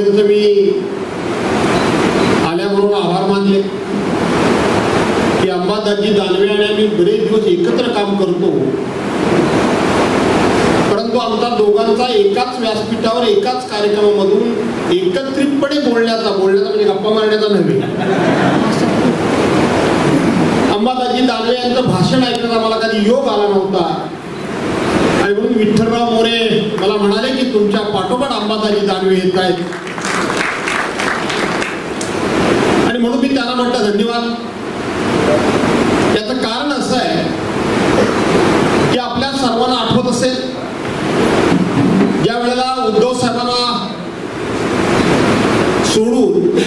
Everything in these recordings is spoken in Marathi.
मोरेंचं मी आल्याबरोबर आभार मानले की अंबादाजी दानवे आणि आम्ही बरेच दिवस एकत्र काम करतो. परंतु आमचा दोघांचा एकाच व्यासपीठावर एकाच कार्यक्रमामधून एकत्रितपणे बोलण्याचा बोलण्याचा म्हणजे गप्पा मारण्याचा नव्हे. अंबादाजी दानवे यांचं भाषण ऐकण्याचा मला कधी योग आला नव्हता. आणि म्हणून विठ्ठलराव मोरे मला म्हणाले की तुमच्या पाठोपाठ अंबादारी दानवे येत आहेत आणि म्हणून मी त्याला म्हटलं धन्यवाद. याचं कारण असं आहे की आपल्या सर्वांना आठवत असेल ज्या वेळेला उद्धव साहेबांना सोडून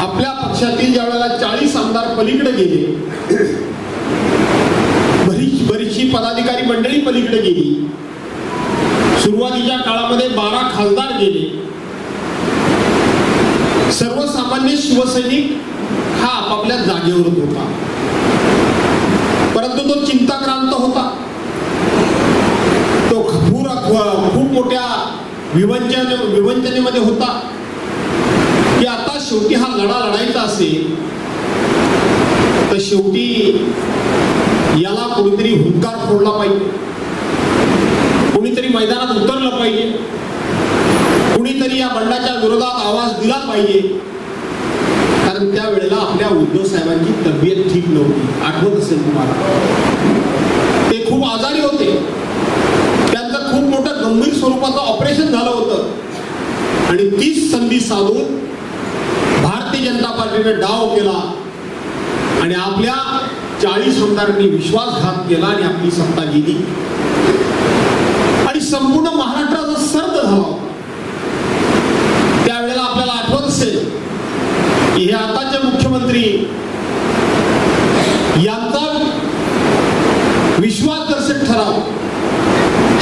आपल्या पक्षातील ज्या वेळेला चाळीस आमदार पलीकडे गेले बरीच बरीचशी पदाधिकारी पलीकडे गेली. सुरुवातीच्या काळामध्ये बारा खासदार गेले. सर्वसामान्य शिवसैनिक हा आपापल्या जागेवर होता. परंतु तो चिंताक्रांत होता. तो खूप खूप मोठ्या विवंचन विवंचनेमध्ये होता. की आता शेवटी हा लढा लढायचा असेल तर शेवटी याला कोणीतरी हुंकार फोडला पाहिजे. मैदानात उतरलं पाहिजे. कुणीतरी या बंडाच्या विरोधात आवाज दिला पाहिजे. कारण त्यावेळेला आपल्या उद्धव साहेबांची तब्येत ठीक नव्हती. आठवत असेल तुम्हाला? ते खूप आजारी होते. त्यांचं खूप मोठं गंभीर स्वरूपाचं ऑपरेशन झालं होतं. आणि तीच संधी साधून भारतीय जनता पार्टीने डाव केला. आणि आपल्या चाळीस आमदारांनी विश्वासघात केला आणि आपली सत्ता गेली. संपूर्ण महाराष्ट्राचा सर्द झाला त्यावेळेला आपल्याला आठवत असेल की हे आताचे मुख्यमंत्री यांचा विश्वासदर्शक ठराव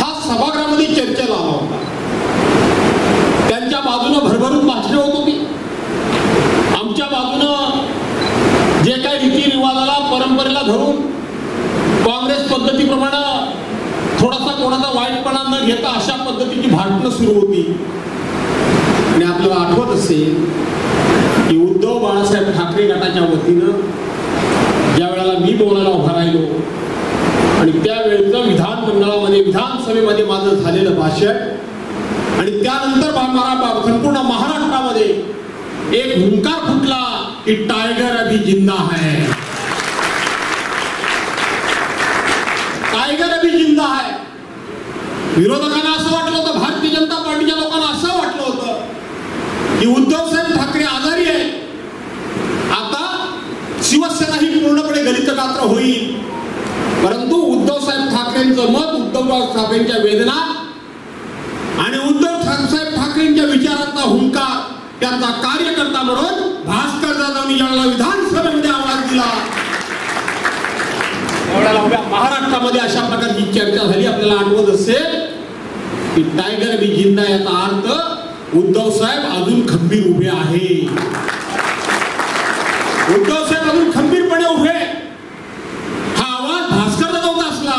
हा सभागृहामध्ये चर्चेला आला होता. त्यांच्या बाजूनं भरभरून भाषणे होत होती. आमच्या बाजूनं जे काही रीतिरिवाजाला परंपरेला धरून काँग्रेस पद्धतीप्रमाणे थोडासा कोणाचा वाईटपणा न घेता अशा पद्धतीची भांडणं सुरू होती. आणि आपल्याला आठवत असेल की उद्धव बाळासाहेब ठाकरे गटाच्या वतीनं ज्या वेळेला मी बोलायला उभा राहिलो आणि त्यावेळेचं विधानमंडळामध्ये विधानसभेमध्ये माझं झालेलं भाषण आणि त्यानंतर संपूर्ण महाराष्ट्रामध्ये एक हुंकार फुटला की टायगर अभी जिंदा है टायगर अभी जिंदा है विरोधकांना असं वाटलं होतं भारतीय जनता पार्टीच्या लोकांना असं वाटलं होतं की उद्धव साहेब ठाकरे आजारी आहे आता शिवसेना ही पूर्णपणे गलित गात्र होईल. परंतु उद्धव साहेब ठाकरेंचं मत उद्धवराव ठाकरेंच्या वेदना आणि उद्धव साहेब ठाकरेंच्या विचारांचा हुंकार त्यांचा कार्यकर्ता म्हणून भास्कर जाधवनी ज्यावेळेला विधानसभेमध्ये आवाज दिला. करायला हव्या महाराष्ट्रामध्ये अशा प्रकारची चर्चा झाली. आपल्याला आठवत असेल की टायगर बी जिंदा याचा अर्थ उद्धव साहेब अजून खंबीर उभे आहे. उद्धव साहेब अजून खंबीरपणे उभे. हा आवाज भास्कर जाधवचा असला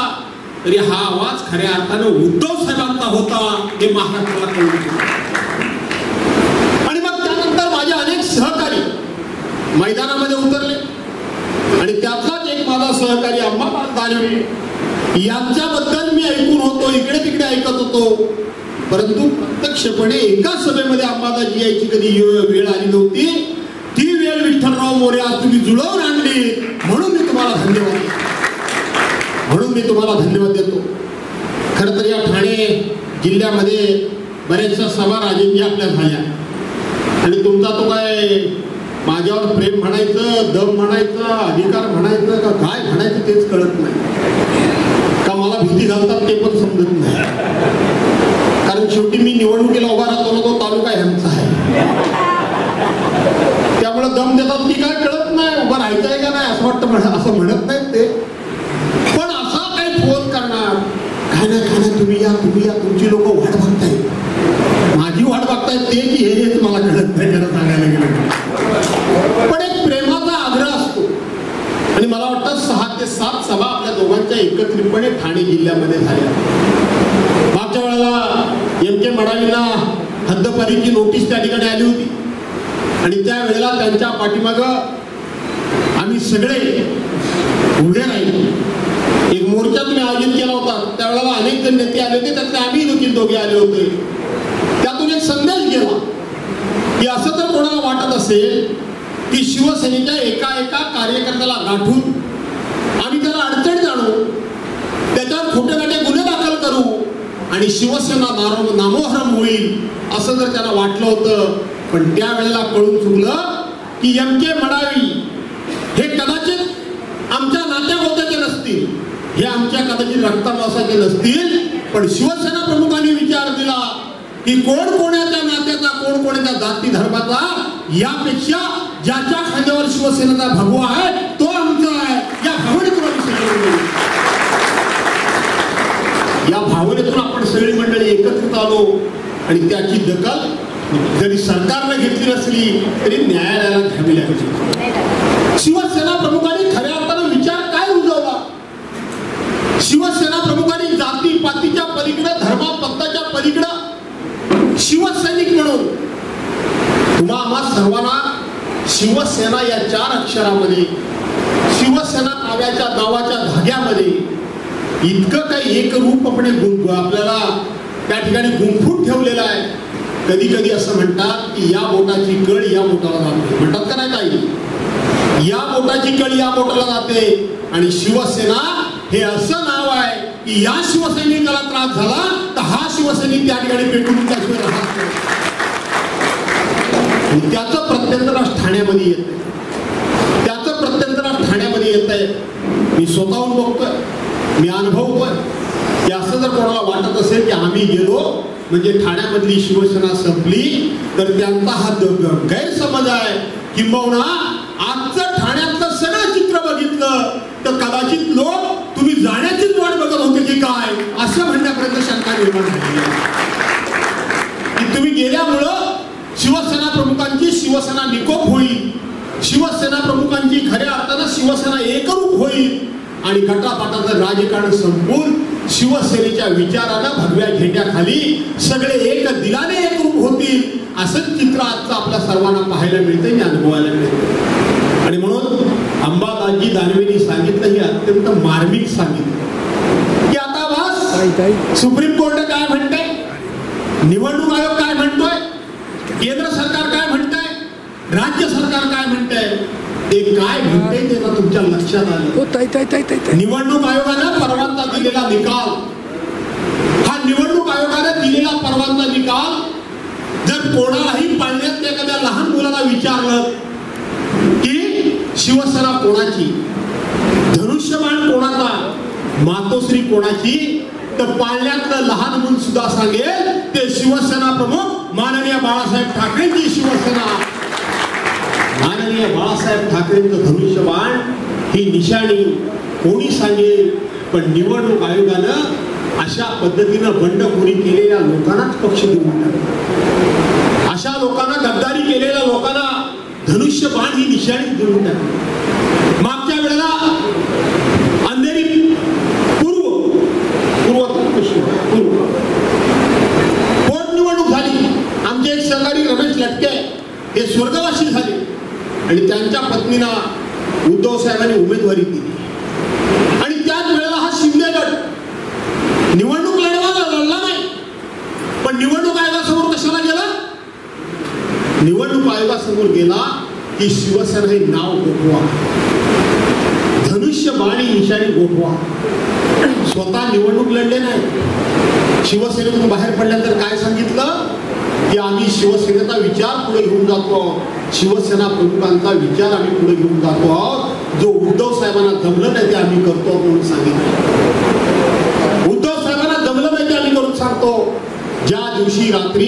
तरी हा आवाज खऱ्या अर्थानं उद्धव साहेबांचा होता हे महाराष्ट्राला कळू आणि मग त्यानंतर माझे अनेक सहकारी मैदानामध्ये उतरले. आणि त्यातलाच माझा सहकारी अंबाबाद दानवे यांच्याबद्दल मी ऐकून होतो इकडे तिकडे ऐकत होतो. परंतु प्रत्यक्षपणे एका सभेमध्ये अंबादाजी यायची कधी वेळ आली नव्हती. ती वेळ विठ्ठलराव मोरे आज तुम्ही जुळवून आणली. म्हणून मी तुम्हाला धन्यवाद म्हणून मी तुम्हाला धन्यवाद देतो. खर तर या ठाणे जिल्ह्यामध्ये बऱ्याचशा सभा राजेंजी आपल्या झाल्या. आणि तुमचा तो काय माझ्यावर प्रेम म्हणायचं दम म्हणायचं अधिकार म्हणायचं का काय म्हणायचं तेच कळत नाही. का मला भीती घालतात ते पण समजत नाही. कारण शेवटी मी निवडणुकीला उभा राहतो ना तो तालुका ह्यांचा आहे. त्यामुळे दम देतात की काय कळत नाही उभं राहायचं आहे का नाही असं वाटतं म्हण असं म्हणत नाहीत ते. पण असा काही फोन करणार काय खाण्या काय तुम्ही या तुम्ही या तुमची लोक वाट बघताय माझी वाट बघतायत ते की हे हेच मला कळत नाही खरं सांगायला गेलं पण एक प्रेमाचा आग्रह असतो आणि मला वाटतं सहा ते सात सभा आपल्या दोघांच्या एकत्रितपणे ठाणे जिल्ह्यामध्ये झाल्या मागच्या वेळेला एम के मडावींना हद्दपारीची नोटीस त्या ठिकाणी आली होती. आणि त्यावेळेला त्यांच्या पाठीमाग आम्ही सगळे उभे राहिले. एक मोर्चा तुम्ही आयोजित केला होता. त्यावेळेला अनेक जण नेते आले होते त्यातले आम्ही देखील दोघे आले होते. त्यातून एक संदेश गेला की असं तर कोणाला वाटत असेल की शिवसेनेच्या एका एका कार्यकर्त्याला गाठून आम्ही त्याला अडचण जाणू त्याच्यावर खोटे नाटे गुन्हे दाखल करू आणि शिवसेना नारो नामोहरम होईल असं जर त्याला वाटलं होतं. पण त्यावेळेला कळून चुकलं की एम के मडावी हे कदाचित आमच्या नात्या गोत्याचे नसतील. हे आमच्या कदाचित रक्तावासाचे नसतील. पण शिवसेना प्रमुखांनी विचार दिला की कोण कोणाच्या नात्याचा कोण कोणाच्या जाती धर्माचा यापेक्षा ज्याच्या खांद्यावर शिवसेनेचा भगवा आहे तो आमचा आहे. या भावनेतून या भावनेतून आपण सगळी मंडळी एकत्रित आलो. आणि त्याची दखल जरी सरकारने घेतली नसली तरी न्यायालयाला घ्यावी लागली. शिवसेना प्रमुखांनी खऱ्या अर्थानं विचार काय रुजवला शिवसेना प्रमुखांनी जाती पातीच्या पलीकडे धर्मा पत्ताच्या शिवसैनिक म्हणून. तुम्हा आम्हा सर्वांना शिवसेना या चार अक्षरामध्ये शिवसेना नावाच्या नावाच्या धाग्यामध्ये इतकं काही एक रूपपणे आपल्याला त्या ठिकाणी गुंफून ठेवलेलं आहे. कधी कधी असं म्हणतात की या बोटाची कळ या बोटाला जाते. म्हणतात का नाही काही या बोटाची कळ या बोटाला जाते. आणि शिवसेना हे असं नाव आहे की या शिवसैनिकाला त्रास झाला तर हा शिवसैनिक त्या ठिकाणी पेटून त्याशिवाय राहत नाही. त्याचं प्रत्यंतराज ठाण्यामध्ये येत त्याचं प्रत्यंतराज ठाण्यामध्ये येत आहे मी स्वतःहून बघतोय. मी पण की असं जर कोणाला वाटत असेल की आम्ही गेलो म्हणजे ठाण्यामधली शिवसेना संपली तर त्यांचा हा गैरसमज आहे. किंबहुना आजचं ठाण्यातलं सगळं चित्र बघितलं तर कदाचित लोक तुम्ही जाण्याचीच वाट बघत होते की काय? असं म्हणण्यापर्यंत शंका निर्माण झाली की तुम्ही गेल्यामुळं शिवसेना प्रमुखांची शिवसेना निकोप होईल. शिवसेना प्रमुखांची खऱ्या अर्थानं शिवसेना एकरूप होईल. आणि गटापाटाचं राजकारण संपून शिवसेनेच्या विचारानं भगव्या झेंड्याखाली सगळे एक दिलाने एकरूप होतील असंच चित्र आजचं आपल्या सर्वांना पाहायला मिळतं आणि अनुभवायला मिळतं आणि म्हणून अंबादासजी दानवेनी सांगितलं हे अत्यंत मार्मिक सांगितलं. की आता बस सुप्रीम कोर्ट काय म्हणते निवडणूक आयोग काय म्हणतोय? केंद्र सरकार काय म्हणतंय राज्य सरकार काय म्हणतंय? ते काय म्हणते ते आता तुमच्या लक्षात आलं. हो ताई ताई ताई ताई ताई. निवडणूक आयोगानं परवानगा दिलेला निकाल. हा निवडणूक आयोगाने दिलेला परवानगा निकाल जर कोणालाही पाळण्यात एखाद्या लहान मुलाला विचारलं की शिवसेना कोणाची धनुष्यबाण कोणाचा मातोश्री कोणाची तर पाळण्यातलं लहान मुल सुद्धा सांगेल ते शिवसेना प्रमुख माननीय बाळासाहेब ठाकरेंची शिवसेना. माननीय बाळासाहेब ठाकरेंचं धनुष्यबाण ही निशाणी कोणी सांगेल पण निवडणूक आयोगानं अशा पद्धतीनं बंडखोरी केलेल्या लोकांनाच पक्ष देऊन टाकला अशा लोकांना गद्दारी केलेल्या लोकांना धनुष्यबाण ही निशाणी देऊन टाकली मागच्या वेळेला अंधेरी पूर्व पूर्व. पूर्व पोटनिवडणूक झाली? आमचे एक सहकारी रमेश लटके हे स्वर्गवासी झाले. आणि त्यांच्या पत्नीला उद्धव साहेबांनी उमेदवारी दिली. आणि त्याच वेळेला हा शिंदे गट निवडणूक लढवायला लढला नाही. पण निवडणूक आयोगासमोर कशाला गेला? निवडणूक आयोगासमोर गेला की शिवसेना हे नाव गोठवा. धनुष्य बाणी निशाणी गोठवा. स्वतः निवडणूक लढले नाही. शिवसेनेतून बाहेर पडल्यानंतर काय सांगितलं? की आम्ही शिवसेनेचा विचार पुढे घेऊन जातो आहोत. शिवसेना प्रमुखांचा विचार आम्ही पुढे घेऊन जातो आहोत. जो उद्धव साहेबांना जमलं नाही ते आम्ही करतो म्हणून सांगितलं. उद्धव साहेबांना जमलं नाही ते आम्ही करून सांगतो. ज्या दिवशी रात्री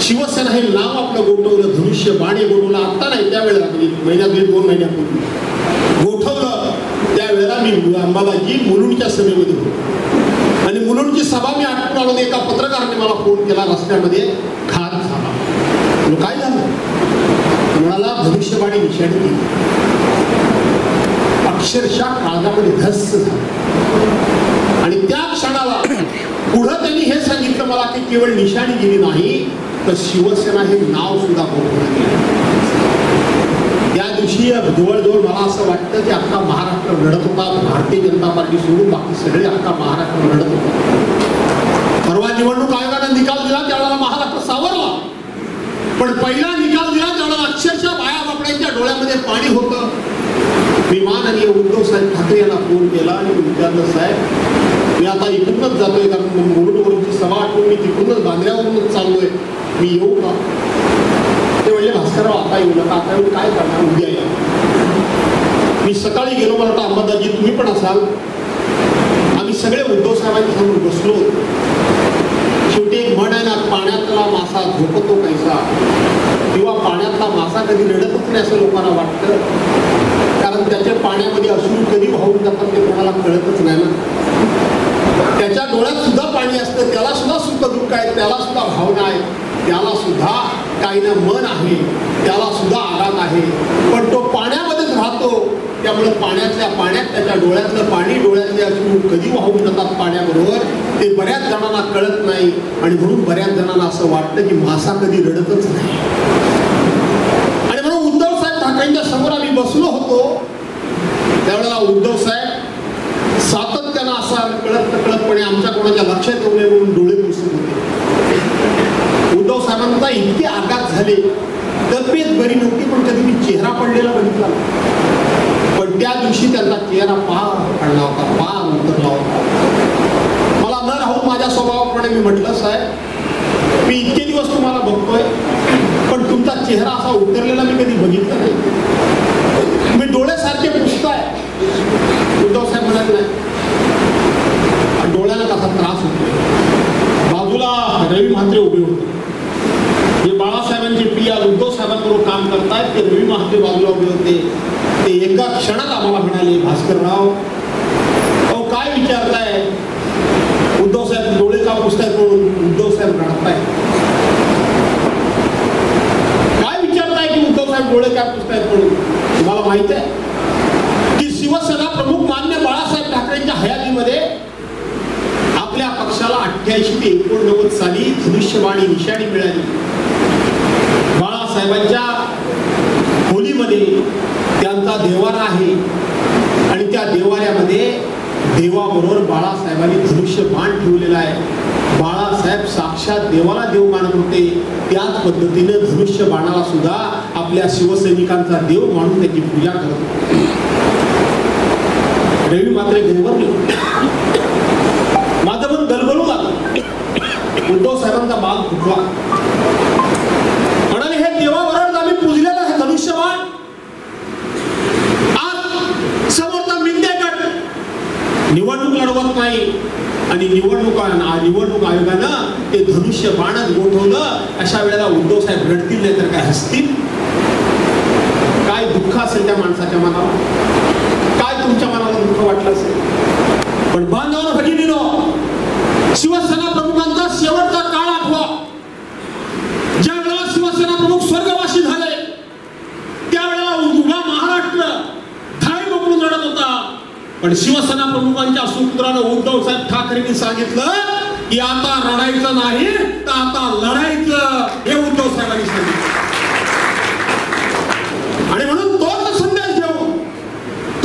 शिवसेना हे नाव आपलं गोठवलं धनुष्य बाणे गोठवलं आत्ता नाही त्यावेळेला म्हणजे महिन्यात दीड दोन महिन्यापूर्वी गोठवलं त्यावेळेला मी अंबालाजी मुलुंडच्या सभेमध्ये होतो. आणि सभा मी आठवून आलो एका पत्रकाराने मला फोन केला रस्त्यामध्ये खात झाला काय झालं? म्हणाला भविष्यवाणी निशाणी केली अक्षरशः काळजामध्ये धस्स झालं. आणि त्या क्षणाला पुढं त्यांनी हे सांगितलं मला की केवळ निशाणी गेली नाही तर शिवसेना हे नाव सुद्धा बरोबर दिवशी जवळजवळ मला असं वाटतं की अख्खा महाराष्ट्र लढत होता. भारतीय जनता पार्टी सोडून बाकी सगळे अख्खा महाराष्ट्र लढत होता. परवा निवडणूक आयोगाने निकाल दिला त्यावेळेला महाराष्ट्र सावरला. पण पहिला निकाल दिला त्यावेळेला अक्षरशः बाया बापड्यांच्या डोळ्यामध्ये पाणी होतं. मी आणि उद्धव साहेब ठाकरे यांना फोन केला आणि विचारलं साहेब मी आता इकडूनच जातोय कारण मुरुडवरूनची सभा आठवून मी तिकडूनच बांद्र्यावरूनच चाललोय. मी येऊ का? ते म्हणजे भास्करराव आता येऊ नका आता येऊन काय करणार उद्या या. मी सकाळी गेलो मला वाटतं अंबादाजी तुम्ही पण असाल आम्ही सगळे उद्धव साहेबांच्या समोर बसलो शेवटी एक म्हण आहे ना पाण्यातला मासा झोपतो कैसा किंवा पाण्यातला मासा कधी रडतच नाही असं लोकांना वाटतं कारण त्याच्या पाण्यामध्ये अश्रू कधी वाहून जातात ते कोणाला कळतच नाही ना त्याच्या डोळ्यात सुद्धा पाणी असतं त्याला सुद्धा सुख दुःख आहे त्याला सुद्धा भावना आहे त्याला सुद्धा काही ना मन आहे त्याला सुद्धा आराम आहे पण तो पाण्यामध्येच राहतो त्यामुळे पाण्यातल्या पाण्यात त्याच्या डोळ्यातलं पाणी डोळ्यातले अश्रू कधी वाहून जातात पाण्याबरोबर ते बऱ्याच जणांना कळत नाही आणि म्हणून बऱ्याच जणांना वाटतं की मासा कधी रडतच नाही. आणि म्हणून उद्धव साहेब ठाकरेंच्या समोर आम्ही बसलो होतो. त्यावेळेला उद्धव साहेब सातत्यानं असा कळत कळतपणे आमच्या कोणाच्या लक्षात येऊ नये म्हणून डोळे पुसत होते. उद्धव साहेबांचा इतके आघात झाले. तब्येत बरी नव्हती पण कधी मी चेहरा पडलेला बघितला पण त्या दिवशी त्यांचा चेहरा पार पडला होता पार उतरला होता. मला न राहून माझ्या स्वभावाप्रमाणे मी म्हटलं साहेब मी इतके दिवस तुम्हाला बघतोय पण तुमचा चेहरा असा उतरलेला मी कधी बघितला नाही. मी डोळे पुसताय. उद्धव साहेब म्हणत नाही. डोळ्याला कसा त्रास होतो बाजूला रवी म्हात्रे उभे होते. जे बाळासाहेबांचे आज उद्धव साहेबांबरोबर काम करतायत ते रवी म्हात्रे बाजूला उभे होते. ते एका क्षणात आम्हाला म्हणाले भास्करराव अहो काय विचारताय? उद्धव साहेब डोळे का पुसतायत म्हणून? उद्धव साहेब रडताय काय विचारताय की उद्धव काय पुसतायत म्हणून. तुम्हाला माहीत आहे? की शिवसेना प्रमुख मान्य बाळासाहेब ठाकरेंच्या हयातीमध्ये आपल्या पक्षाला अठ्ठ्याऐंशी ते एकोणनव्वद साली धनुष्यबाणी निशाणी मिळाली. बाळासाहेबांच्या खोलीमध्ये त्यांचा देवारा आहे. आणि त्या देवाऱ्यामध्ये देवाबरोबर बाळासाहेबांनी धनुष्य बाण ठेवलेला आहे. बाळासाहेब साक्षात देवाला देव मानत होते. त्याच पद्धतीने धनुष्य बाणाला सुद्धा आपल्या शिवसैनिकांचा देव मानून त्याची पूजा करत. रवी मात्र गैरवरले माझं मन गलबलू लागलं. उद्धव साहेबांचा माग फुटला म्हणाले हे देवाबरोबर आम्ही पूजलेलं आहे धनुष्यबाण आज समोरचा मिंदे गट निवडणूक लढवत नाही. आणि निवडणूक निवडणूक आयोगानं ते धनुष्य बाणच गोठवलं. अशा वेळेला उद्धव साहेब रडतील नाही तर काय हसतील? काय दुःख असेल त्या माणसाच्या मनावर? काय तुमच्या मनाला दुःख वाटलं असेल? पण बांधवांना भगिनीनो शिवसेना प्रमुखांचा शेवटचा काळ आठवा ज्या वेळेला शिवसेना प्रमुख स्वर्गवासी झाले त्यावेळेला उभा महाराष्ट्र धाय मोकळून लढत होता पण शिवसेना प्रमुखांच्या सूत्रानं उद्धव साहेब ठाकरेंनी सांगितलं की आता रडायचं नाही तर आता लढायचं हे उद्धव साहेबांनी सांगितलं. आणि म्हणून तोच संदेश घेऊन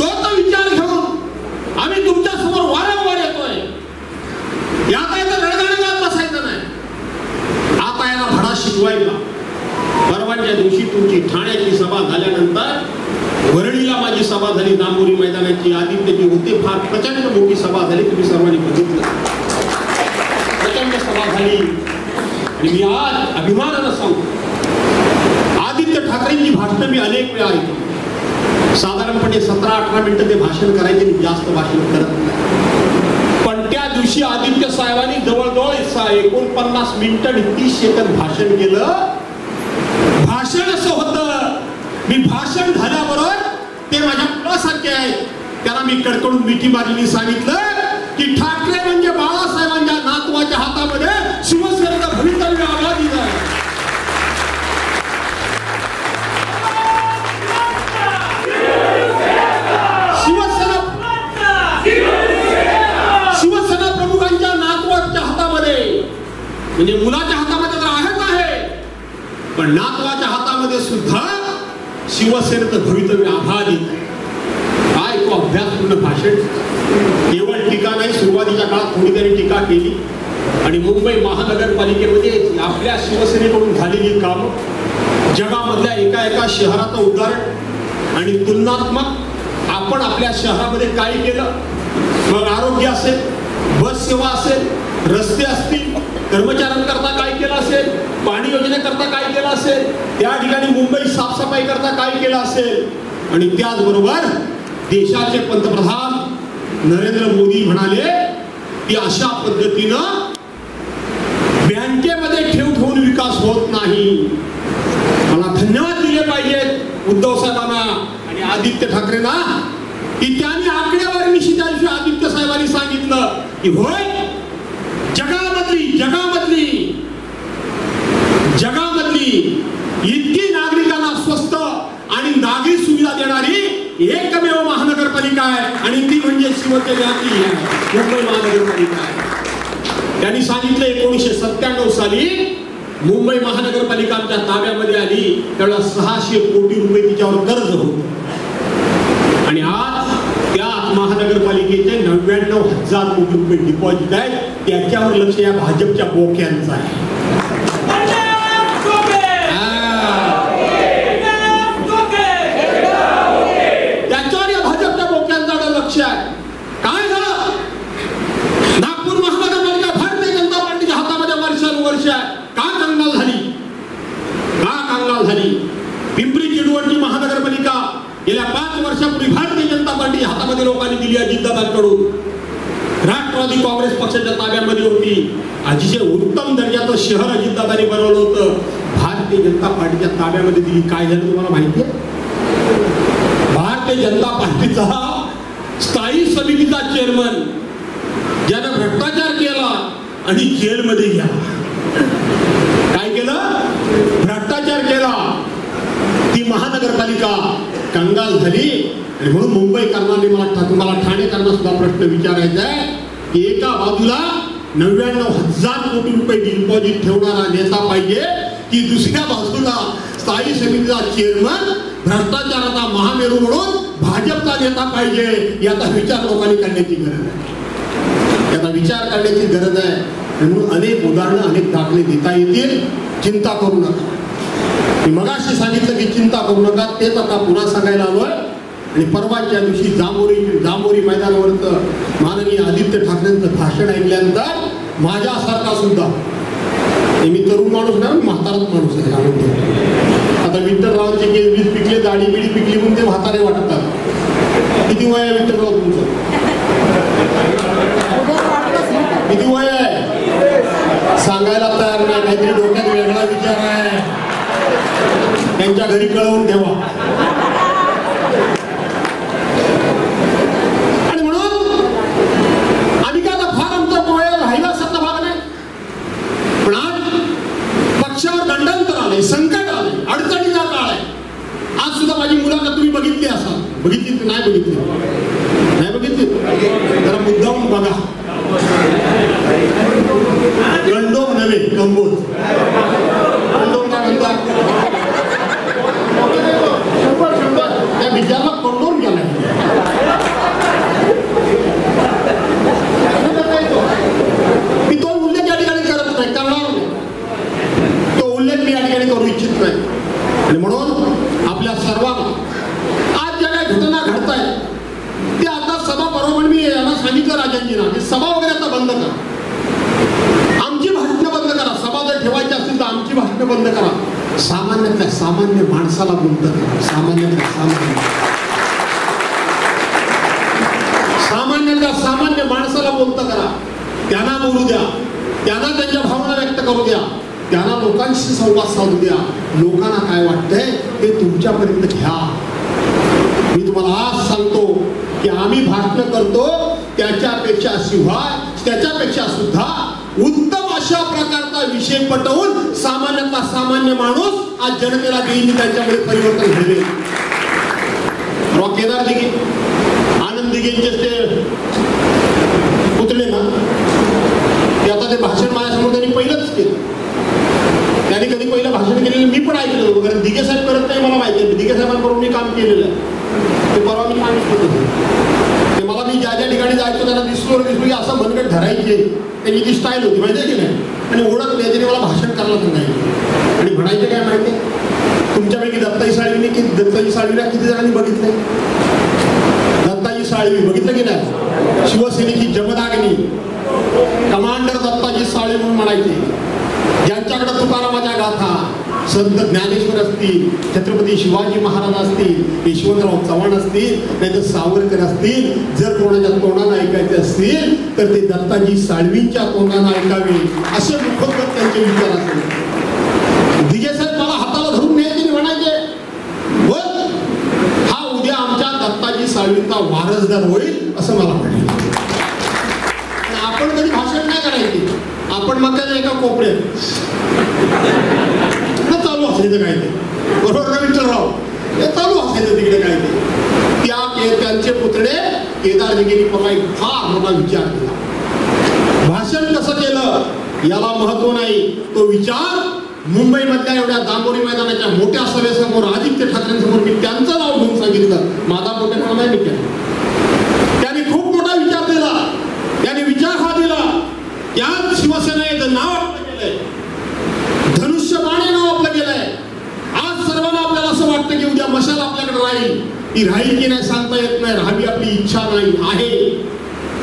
तोच विचार घेऊन आम्ही तुमच्यासमोर वारंवार येतोय. यात आहे तर बसायचं नाही. आता याला धडा शिकवायला परवाच्या दिवशी तुमची ठाण्याची सभा झाल्यानंतर वरळीला माझी सभा झाली नांबोरी मैदानाची आदित्यची होती फार प्रचंड मोठी सभा झाली तुम्ही सर्वांनी बघितलं. प्रचंड सभा झाली. आणि मी आज अभिमानानं सांगतो आदित्य ठाकरेंची भाषणं मी अनेक वेळा ऐकतो. साधारणपणे सतरा अठरा मिनिटं ते भाषण करायचे मी जास्त भाषण करत नाही. पण त्या दिवशी आदित्य साहेबांनी जवळजवळ एकोणपन्नास मिनिटं आणि तीस सेकंद भाषण केलं. भाषण असं होतं. मी भाषण झाल्याबरोबर ते माझ्या मुलासारखे आहेत. त्याला मी कडकडून मिठी मारली सांगितलं की ठाकरे म्हणजे बाळासाहेबांच्या नातवाच्या हातामध्ये शिवसेनेचा भवितव्य आघाडी आहे. शिवसेना शिवसेना प्रमुखांच्या नातवाच्या हातामध्ये. म्हणजे मुलाच्या हातामध्ये तर आहेच आहे. पण नातवाच्या हातामध्ये सुद्धा शिवसेनेचं भवितव्य आभारी काय तो अभ्यासपूर्ण भाषण? केवळ टीका नाही सुरुवातीच्या काळात थोडी टीका केली. आणि मुंबई महानगरपालिकेमध्ये आपल्या शिवसेनेकडून झालेली कामं जगामधल्या एका एका शहराचं उदाहरण आणि तुलनात्मक आपण आपल्या शहरामध्ये काय केलं. मग आरोग्य असेल बस सेवा असेल रस्ते असतील कर्मचाऱ्यांकरता काय केलं असेल पाणी योजनेकरता काय केलं असेल त्या ठिकाणी मुंबई साफसफाई करता काय केलं असेल? आणि त्याचबरोबर देशाचे पंतप्रधान नरेंद्र मोदी म्हणाले की अशा पद्धतीनं बँकेमध्ये ठेव ठेवून विकास होत नाही. मला धन्यवाद दिले पाहिजेत उद्धव साहेबांना आणि आदित्य ठाकरेंना की त्यांनी आकडेवारी त्या दिवशी आदित्य साहेबांनी सांगितलं की होय देणारी एकमेव महानगरपालिका आहे. आणि ती म्हणजे शिवसेनेची आहे मुंबई महानगरपालिका आहे. त्यांनी सांगितलं एकोणीसशे सत्त्याण्णव साली मुंबई महानगरपालिका आमच्या ताब्यामध्ये आली. त्यावेळेला सहाशे कोटी रुपये तिच्यावर कर्ज होत. आणि आज त्या महानगरपालिकेचे नव्याण्णव हजार कोटी रुपये डिपॉझिट आहेत. त्याच्यावर लक्ष या भाजपच्या बोक्यांचं आहे त्याच्यावर या भाजपच्या बोक्यांचं लक्ष आहे काय झालं नागपूर महानगरपालिका भारतीय जनता पार्टीच्या हातामध्ये वर्षानुवर्ष आहे का कंगाल झाली का कंगाल झाली पिंपरी चिडवणची महानगरपालिका गेल्या पाच वर्षापूर्वी भारतीय जनता पार्टी हातामध्ये लोकांनी दिली अजितदादांकडून राष्ट्रवादी काँग्रेस पक्षाच्या ताब्यामध्ये होती. अतिशय उत्तम दर्जाचं शहर अजितदादांनी बनवलं होतं. भारतीय जनता पार्टीच्या ताब्यामध्ये दिली. काय झालं तुम्हाला माहिती आहे? भारतीय जनता पार्टीचा स्थायी समितीचा चेअरमन ज्यानं भ्रष्टाचार केला आणि जेलमध्ये गेला. काय केलं? भ्रष्टाचार केला. ती महानगरपालिका कंगाल झाली. आणि म्हणून मुंबईकरांनी मला तुम्हाला ठाणेकरांना सुद्धा प्रश्न विचारायचा आहे. की एका बाजूला नव्याण्णव हजार कोटी रुपये डिपॉझिट ठेवणारा नेता पाहिजे की दुसऱ्या बाजूला स्थायी समितीचा चेअरमन भ्रष्टाचाराचा महामेरू म्हणून भाजपचा नेता पाहिजे याचा विचार लोकांनी करण्याची गरज आहे. याचा विचार करण्याची गरज आहे. म्हणून अनेक उदाहरणं अनेक दाखले देता येतील. चिंता करू नका. मी मगाशी सांगितलं की चिंता करू नका तेच आता पुन्हा सांगायला आलोय. आणि परवाच्या दिवशी जांभोरी जांभोरी मैदानावरचं माननीय आदित्य ठाकरेंचं भाषण ऐकल्यानंतर माझ्यासारखा सुद्धा हे मी तरुण माणूस नाही म्हाताराच माणूस आहे आता विठ्ठलरावांचे केस वीज पिकले दाढी बिडी पिकली म्हणून ते म्हातारे वाटतात. किती वय आहे विठ्ठलराव तुमचं? किती वय आहे? सांगायला तयार नाही काहीतरी डोक्यात वेगळा विचार आहे. त्यांच्या घरी कळवून ठेवा. आणि म्हणून आम्ही फार आमचा पोहे राहिला सत्ता भाग नाही पण आज पक्षावर दंडांतर आले संकट आले अडचणीचा काळ आहे आज सुद्धा माझी मुलाखत तुम्ही बघितली असा बघितली की नाही बघितली. नाही बघितली? जरा मुद्दाम बघा. गंडोम नव्हे कंबोज. गंडोम काय म्हणतात? त्या विचारला गेला मी तो उल्लेख या ठिकाणी करत नाही करणार नाही तो उल्लेख मी या ठिकाणी करू इच्छित नाही. आणि म्हणून आपल्या सर्वांना आज ज्या काही घटना घडत आहेत ते आता सभा बरोबर मी यांना सांगितलं राजांजीना की सभा वगैरे आता बंद करा. आमची भाषणं बंद करा. सभा जर ठेवायची असतील तर आमची भाषणं बंद करा. सामान्यातल्या सामान्य माणसाला बंद सामान्यातल्या सामान्य. सामान्यातल्या सामान्य माणसाला बोलतं करा. त्यांना बोलू द्या. त्यांना त्यांच्या भावना व्यक्त करू द्या. त्यांना लोकांशी संवाद साधू द्या. लोकांना काय वाटतंय ते तुमच्यापर्यंत घ्या. मी तुम्हाला आज सांगतो की आम्ही भाषण करतो त्याच्यापेक्षा शिवाय त्याच्यापेक्षा सुद्धा उत्तम अशा प्रकारचा विषय पटवून सामान्यातला सामान्य माणूस आज जनतेला देईल त्यांच्यामुळे परिवर्तन घडले. केदार दिघे आनंद दिघेंचे ते पुतळे ना. ते आता ते भाषण माझ्यासमोर त्यांनी पहिलंच केलं. त्यांनी कधी पहिलं भाषण केलेलं मी पण ऐकलं होतं कारण दिघे साहेब करत नाही मला माहिती आहे. दिघे साहेबांबरोबर मी काम केलेलं आहे. ते परवा मी काम करत होतो. ते मला मी ज्या ज्या ठिकाणी जायचो त्यांना दिसलो दिसलो की असं भनगट धरायचे. त्यांची ती स्टाईल होती माहिती की नाही? आणि ओळख त्याने मला भाषण करायला नाही आणि म्हणायचे काय माहिती तुमच्यापैकी दत्ताई साळवीने की दत्ताई साळवीला किती जणांनी बघितले? दत्ताजी साळवी बघितलं की नाही? शिवसेनेची जमदाग्नी कमांडर दत्ताजी साळवी म्हणून म्हणायची. ज्यांच्याकडे तुकारामाच्या गाथा संत ज्ञानेश्वर असतील छत्रपती शिवाजी महाराज असतील यशवंतराव चव्हाण असतील नाही तर सावरकर असतील जर कोणाच्या तोंडानं ऐकायचे असतील तर ते दत्ताजी साळवींच्या तोंडानं ऐकावे असे मुखोद्गत त्यांचे विचार असतील. दिजेसाहेब मला हाताला धरून न्यायचे म्हणायचे. हा उद्या आमच्या दत्ताजी साळवींचा वारसदार होईल असं मला म्हणायचं. आपण कधी भाषण नाही करायचे. आपण मग काय एका कोपऱ्यात. चालू असायचं काय ते बरोबर का विठ्ठलराव हे चालू असायचं तिकडे काय ते त्या त्यांचे पुतळे केदारगिरी परवा फार मोठा विचार केला. भाषण कसं केलं? याला महत्त्व नाही. तो विचार मुंबईमधल्या एवढ्या दांबोरी मैदानाच्या मोठ्या सभेसमोर आदित्य ठाकरेंसमोर मी त्यांचं नाव घेऊन सांगितलं. माझा मोठे नाव नाही मी केलं त्यांनी खूप मोठा विचार दिला त्यांनी विचार हा दिला. त्याच शिवसेनेचं नाव आपलं केलंय धनुष्यबाण हे नाव आपलं केलंय आज सर्वांना आपल्याला असं वाटतं की उद्या मशाल आपल्याकडे राहील. ती राहील की नाही सांगता येत नाही. राहावी आपली इच्छा नाही. आहे.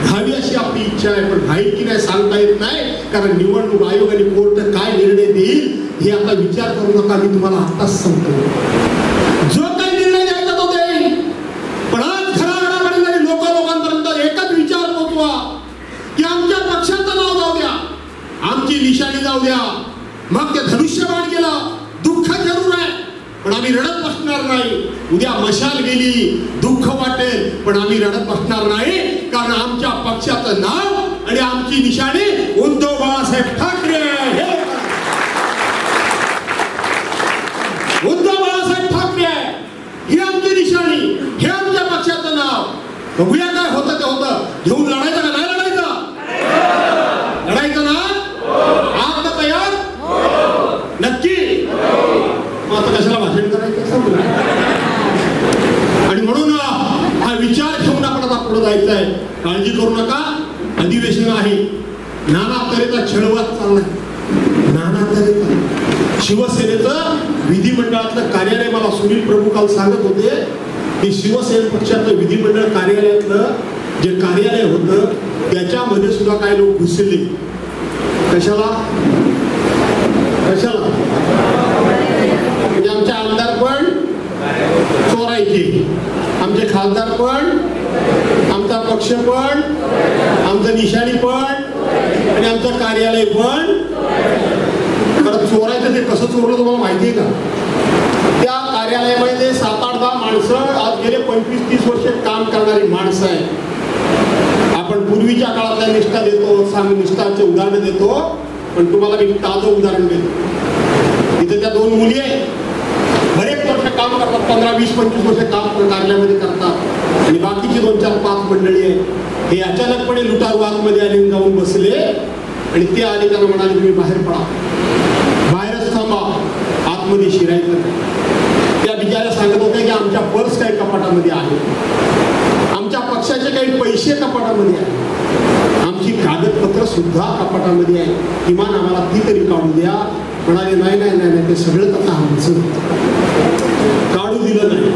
राहावी अशी आपली इच्छा आहे पण राहील की नाही सांगता येत नाही. कारण निवडणूक आयोग आणि कोर्ट काय निर्णय देईल हे आता विचार करू नका. मी तुम्हाला आत्ताच सांगतो. जो काही निर्णय द्यायचा तो देईल पण आज घराघरापर्यंत नाही लोक लोकांपर्यंत एकच विचार पोचवा. की आमच्या पक्षाचं नाव जाऊ द्या. आमची निशाणी जाऊ द्या. मग ते धनुष्यबाण गेलं पण आम्ही रडत बसणार नाही उद्या मशाल गेली दुःख वाटेल पण आम्ही रडत बसणार नाही कारण आमच्या पक्षाचं नाव आणि आमची निशाणी उद्धव बाळासाहेब ठाकरे आहे. हे उद्धव बाळासाहेब ठाकरे आहे ही आमची निशाणी हे आमच्या पक्षाचं नाव बघूया काय होतं ते होतं घेऊन लढायचं का नाही लढायचं लढायचं ना आज तर तयार नक्की मग आता कशाला भाषण करायचं सांगू ना. आणि म्हणून हा विचार घेऊन आपण आता पुढे जायचं आहे काळजी करू नका अधिवेशन आहे नाना तऱ्हेचा छळवाद चाललाय नाना तऱ्हेचा शिवसेनेचं विधिमंडळातलं कार्यालय मला सुनील प्रभू काल सांगत होते की शिवसेना पक्षाचं विधिमंडळ कार्यालयातलं जे कार्यालय होतं त्याच्यामध्ये सुद्धा काही लोक घुसले. कशाला? कशाला? म्हणजे आमचे आमदार पण चोरायचे. आमचे खासदार पण आमचा पक्ष पण आमचं निशाणी पण आणि आमचं कार्यालय पण. परत चोरायचं ते कसं चोरलं तुम्हाला माहिती आहे का? कार्यालयामध्ये ते सात आठ दहा माणसं आज गेले पंचवीस तीस वर्ष काम करणारी माणसं आहेत. आपण पूर्वीच्या काळातल्या निष्ठा देतो सांग निष्ठाचे उदाहरण देतो पण तुम्हाला मी ताजं उदाहरण देतो. इथे त्या दोन मुली आहेत. बरेच वर्ष काम करतात पंधरा वीस पंचवीस वर्ष काम कार्यालयामध्ये करतात. आणि बाकीची दोन चार पाच मंडळी आहेत. हे अचानकपणे लुटारवादमध्ये आले जाऊन बसले. आणि ते आले त्यांना म्हणाले तुम्ही बाहेर पडा. बाहेरच थांबा. आतमध्ये शिरायचं नाही. सांगत होत्या की आमच्या पर्स काही कपाटामध्ये आहे. आमच्या पक्षाचे काही पैसे कपाटामध्ये आहे. आमची कागदपत्र सुद्धा कपाटामध्ये आहे. किमान आम्हाला ती तरी काढू द्या. म्हणाले नाही नाही नाही ते सगळंच आता आमचं. काढू दिलं नाही.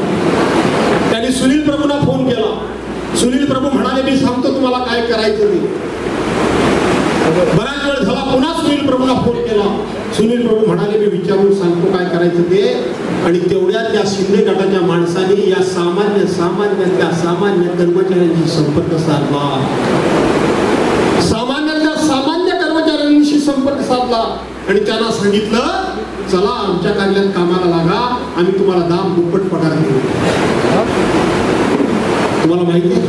त्याने सुनील प्रभूंना फोन केला. सुनील प्रभू म्हणाले मी सांगतो तुम्हाला काय करायचं ते. बराच वेळ झाला पुन्हा सुनील प्रभूंना फोन केला. सुनील प्रभू म्हणाले मी विचारून सांगतो काय करायचं ते. आणि तेवढ्यात त्या शिंदे गटाच्या माणसाने या सामान्य सामान्यातल्या सामान्य कर्मचाऱ्यांशी संपर्क साधला. सामान्यातल्या सामान्य कर्मचाऱ्यांशी संपर्क साधला. आणि त्यांना सांगितलं चला आमच्या कार्यालयात कामाला लागा आम्ही तुम्हाला दाम दुप्पट पगार देऊ. तुम्हाला माहिती? आहे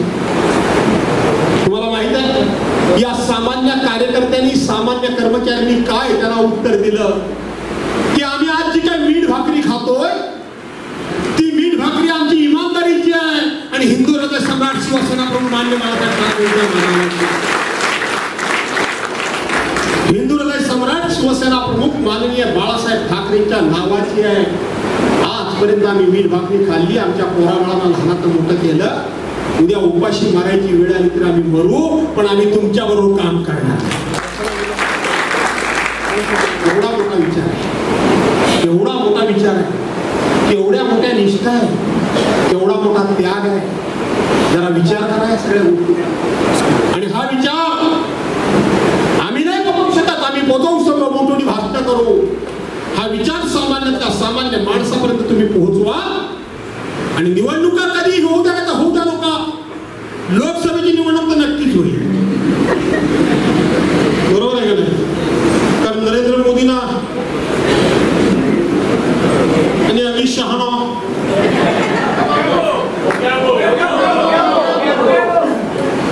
तुम्हाला माहीत आहे? या सामान्य कार्यकर्त्यांनी सामान्य कर्मचाऱ्यांनी काय त्याला उत्तर दिलं की आम्ही आज जी काय मीठ भाकरी खातोय ती मीठ भाकरी आमची इमानदारीची आहे. आणि हिंदू हृदय सम्राट शिवसेना प्रमुख मान्य बाळासाहेब हिंदू हृदय सम्राट शिवसेना प्रमुख माननीय बाळासाहेब ठाकरेंच्या नावाची आहे. आजपर्यंत आम्ही मीठ भाकरी खाल्ली आमच्या पोराबाळांना लहानात मोठं केलं. उद्या उपाशी मारायची वेळ आली तर आम्ही मरू पण आम्ही तुमच्या बरोबर काम करणार. एवढा मोठा विचार आहे. एवढा मोठा विचार आहे. एवढ्या मोठ्या निष्ठा आहे. केवढा मोठा त्याग आहे. जरा विचार करा या सगळ्या गोष्टी. आणि हा विचार आम्ही नाही बघू शकत. आम्ही पोचवू शकतो मोठोनी भाषण करू. हा विचार सामान्यतः सामान्य माणसापर्यंत तुम्ही पोहोचवा. आणि निवडणुका कधी होऊ द्या होऊ द्या नका. लोकसभेची निवडणूक तर नक्कीच होईल बरोबर आहे का नाही कारण नरेंद्र मोदींना आणि अमित शहाना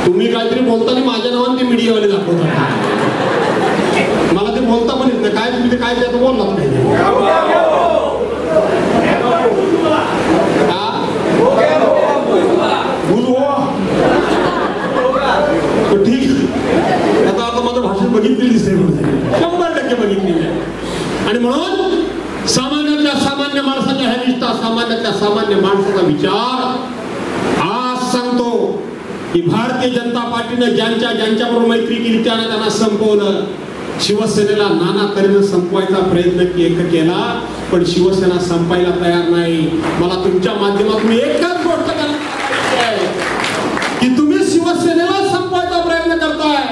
तुम्ही काहीतरी बोलताना माझ्या नावाने ते मीडियावाले दाखवतात मला ते बोलता पण येत नाही काय तुम्ही ते काय त्यात बोललात नाही हा? बोल हो. पण ठीक आहे. आता आता माझं भाषण बघितलेली दिसते म्हणजे शंभर टक्के बघितलेली आहे आणि म्हणून सामान्यातल्या सामान्य माणसाच्या ह्या निष्ठा सामान्यातल्या सामान्य माणसाचा विचार आज सांगतो की भारतीय जनता पार्टीनं ज्यांच्या ज्यांच्याबरोबर मैत्री केली त्यानं त्यांना संपवलं शिवसेनेला नाना तऱ्हेनं संपवायचा प्रयत्न केला पण शिवसेना संपायला तयार नाही. मला तुमच्या माध्यमातून एकच गोष्ट की तुम्ही शिवसेनेला संपवायचा प्रयत्न करताय.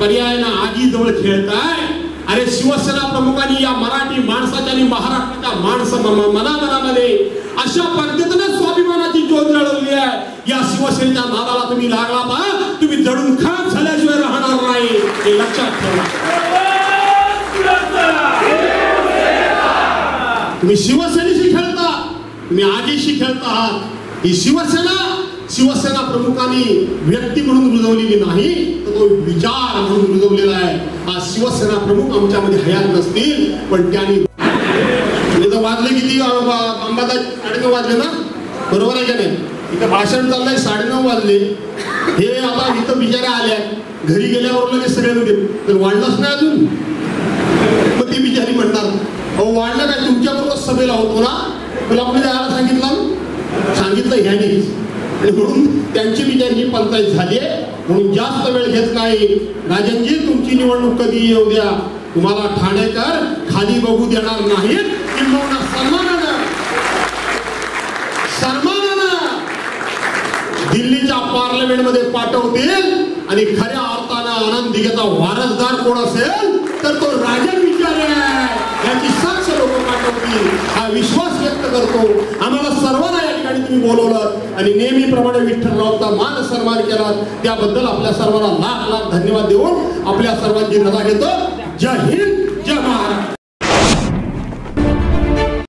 पर्यायानं आगी जवळ खेळताय. अरे शिवसेना प्रमुखांनी या मराठी माणसाच्या आणि महाराष्ट्राच्या माणस म- मनामनामध्ये अशा पद्धतीने स्वाभिमानाची ज्योत लढवली आहे. या शिवसेनेच्या नादाला तुम्ही लागला ना तुम्ही जडून खाक झाल्याशिवाय राहणार नाही. हे लक्षात ठेवा. तुम्ही शिवसेनेशी खेळता तुम्ही आगीशी खेळता आहात. ही शिवसेना शिवसेना प्रमुखांनी व्यक्ती म्हणून रुजवलेली नाही तर तो विचार म्हणून रुजवलेला आहे. आज शिवसेना प्रमुख आमच्यामध्ये हयात नसतील पण त्यांनी म्हणजे इथं वाजले किती? अंबादा साडेनऊ वाजले ना? बरोबर आहे का नाही? इथं भाषण चाललंय साडेनऊ वाजले. हे आता इथं बिचारा आल्या. घरी गेल्यावर लगेच सगळे तर वाढलंच नाही अजून. मग ती बिचारी म्हणणार अहो वाढलं काय? तुमच्याबरोबर सभेला होतो ना? तुला आपण जायला सांगितलं? सांगितलं ह्यानेच. आणि म्हणून त्यांची बिचारी ही पंचायत झाली म्हणून जास्त वेळ घेत नाही. राजनजी तुमची निवडणूक कधी येऊ द्या? तुम्हाला ठाणेकर खाली बघू देणार नाहीत. किंबहुना सन्मानानं. सन्मानानं. दिल्लीच्या पार्लमेंटमध्ये पाठवतील आणि खऱ्या अर्थानं आनंद दिघेचा वारसदार कोण असेल? तर तो राजन विचारे आहे. याची साक्ष लोक पाठवतील. हा विश्वास व्यक्त करतो. आम्हाला सर्वांना या ठिकाणी तुम्ही बोलवलं आणि नेहमीप्रमाणे विठ्ठलरावचा मान सन्मान केला. त्याबद्दल आपल्या सर्वांना लाख लाख धन्यवाद देऊन आपल्या सर्वांची रजा घेतो. जय हिंद.